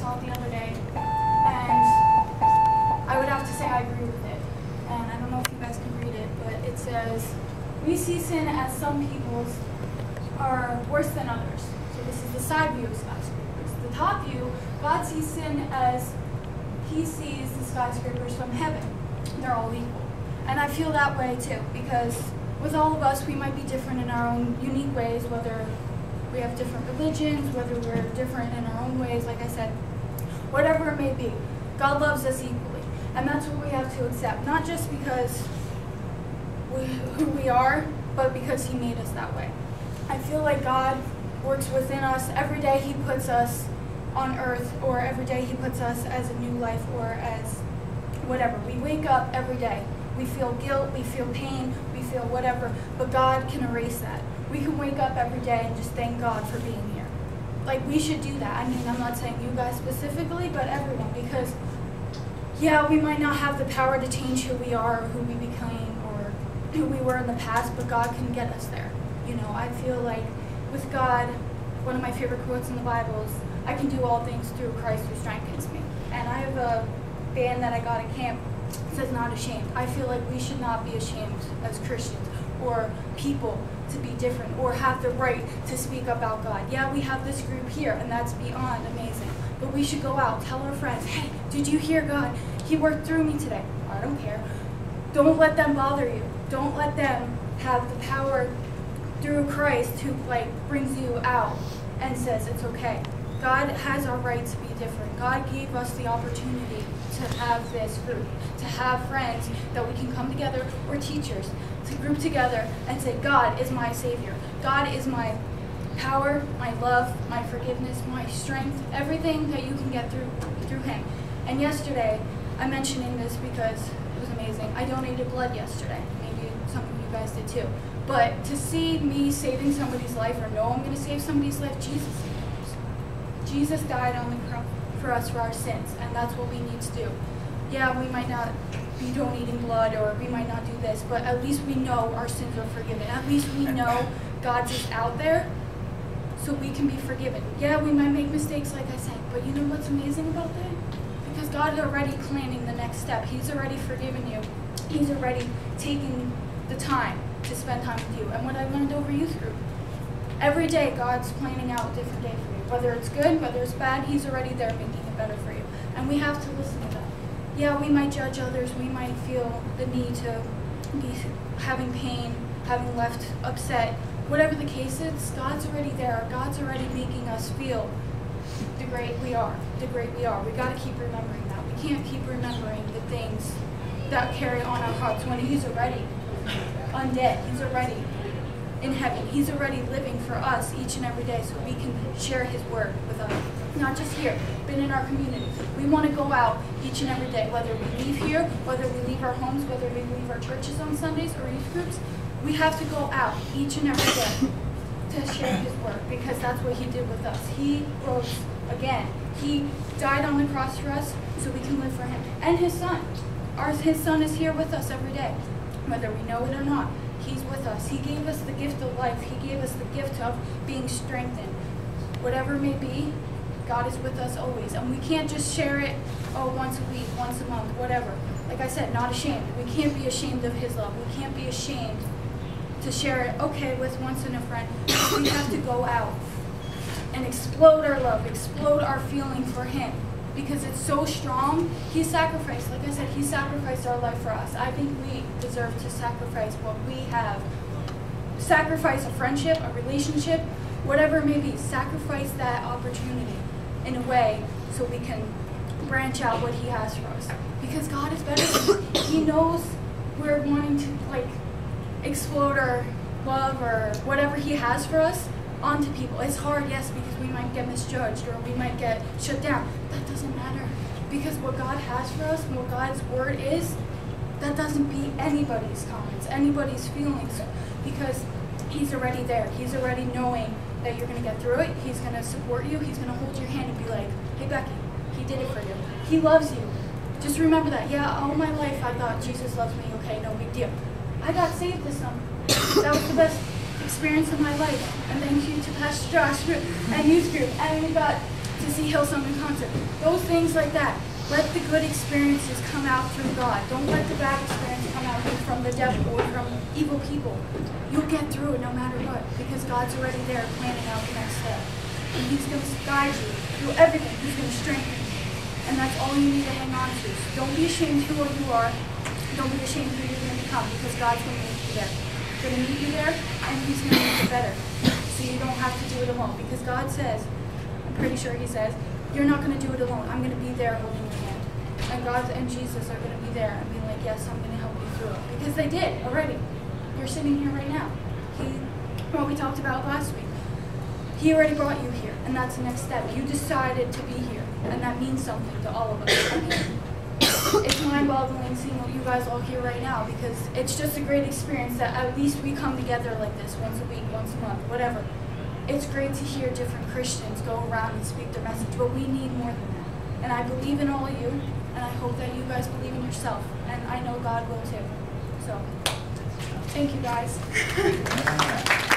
saw it the other day, and I would have to say I agree with it. And I don't know if you guys can read it, but it says, We see sin as some people's are worse than others. So this is the side view of skyscrapers. The top view, God sees sin as he sees the skyscrapers from heaven. They're all equal. And I feel that way too, because with all of us, we might be different in our own unique ways, whether we have different religions, whether we're different in our own ways, like I said, whatever it may be. God loves us equally. And that's what we have to accept, not just because we, who we are, but because he made us that way. I feel like God works within us. Every day he puts us on earth, or every day he puts us as a new life, or as whatever. We wake up every day. We feel guilt, we feel pain, we feel whatever, but God can erase that. We can wake up every day and just thank God for being here. Like, we should do that. I mean, I'm not saying you guys specifically, but everyone, because, yeah, we might not have the power to change who we are or who we became or who we were in the past, but God can get us there. You know, I feel like with God, one of my favorite quotes in the Bible is, I can do all things through Christ who strengthens me. And I have a band that I got at camp says not ashamed. I feel like we should not be ashamed as Christians or people to be different or have the right to speak about God. Yeah, we have this group here, and that's beyond amazing. But we should go out, tell our friends, hey, did you hear God? He worked through me today. I don't care. Don't let them bother you. Don't let them have the power through Christ who like brings you out and says it's okay. God has our right to be different. God gave us the opportunity to have this group, to have friends that we can come together, or teachers, to group together and say, God is my Savior. God is my power, my love, my forgiveness, my strength, everything that you can get through through Him. And yesterday, I'm mentioning this because it was amazing. I donated blood yesterday. Maybe some of you guys did too. But to see me saving somebody's life or know I'm going to save somebody's life, Jesus Jesus died on the cross for us for our sins, and that's what we need to do. Yeah, we might not be donating blood or we might not do this, but at least we know our sins are forgiven. At least we know God's just out there so we can be forgiven. Yeah, we might make mistakes, like I said, but you know what's amazing about that? Because God is already planning the next step. He's already forgiven you. He's already taking the time to spend time with you. And what I learned over youth group, every day God's planning out a different day for you. Whether it's good, whether it's bad, He's already there making it better for you. And we have to listen to that. Yeah, we might judge others. We might feel the need to be having pain, having left upset. Whatever the case is, God's already there. God's already making us feel the great we are, the great we are. We got to keep remembering that. We can't keep remembering the things that carry on our hearts when He's already undead. He's already in heaven. He's already living for us each and every day so we can share his word with others. Not just here, but in our community. We want to go out each and every day, whether we leave here, whether we leave our homes, whether we leave our churches on Sundays or youth groups. We have to go out each and every day to share his word because that's what he did with us. He rose again. He died on the cross for us so we can live for him. And his son. Our, his son is here with us every day, whether we know it or not. He's with us. He gave us the gift of life. He gave us the gift of being strengthened. Whatever it may be, God is with us always. And we can't just share it, oh, once a week, once a month, whatever. Like I said, not ashamed. We can't be ashamed of his love. We can't be ashamed to share it, okay, with once in a friend. We have to go out and explode our love, explode our feeling for him because it's so strong. He sacrificed, like I said, he sacrificed our life for us. I think we deserve to sacrifice what we have. Sacrifice a friendship, a relationship, whatever it may be. Sacrifice that opportunity in a way so we can branch out what he has for us. Because God is better. he knows we're wanting to like explode our love or whatever he has for us onto people. It's hard, yes, because we might get misjudged or we might get shut down. That doesn't matter. Because what God has for us and what God's word is, that doesn't beat anybody's comments, anybody's feelings. Because He's already there. He's already knowing that you're going to get through it. He's going to support you. He's going to hold your hand and be like, hey, Becky, He did it for you. He loves you. Just remember that. Yeah, all my life I thought Jesus loves me. Okay, no big deal. I got saved this summer. That was the best experience of my life. And thank you to Pastor Josh and youth group. And we got to see Hillsong in concert. Those things like that. Let the good experiences come out through God. Don't let the bad experience come out from the devil or from evil people. You'll get through it no matter what because God's already there planning out the next step. And He's going to guide you through everything. He's going to strengthen you. And that's all you need to hang on to. So don't be ashamed who you are. Don't be ashamed who you're going to become because God's going to make you there. Going to meet you there and He's going to make it better. So you don't have to do it alone because God says, I'm pretty sure He says, you're not going to do it alone. I'm going to be there holding your hand. And God and Jesus are going to be there and be like, yes, I'm going to help you through it. Because they did already. You're sitting here right now. He, what we talked about last week. He already brought you here, and that's the next step. You decided to be here, and that means something to all of us. Mind-boggling seeing what you guys all hear right now because it's just a great experience that at least we come together like this once a week, once a month, whatever. It's great to hear different Christians go around and speak their message, but we need more than that. And I believe in all of you, and I hope that you guys believe in yourself, and I know God will too. So, thank you guys.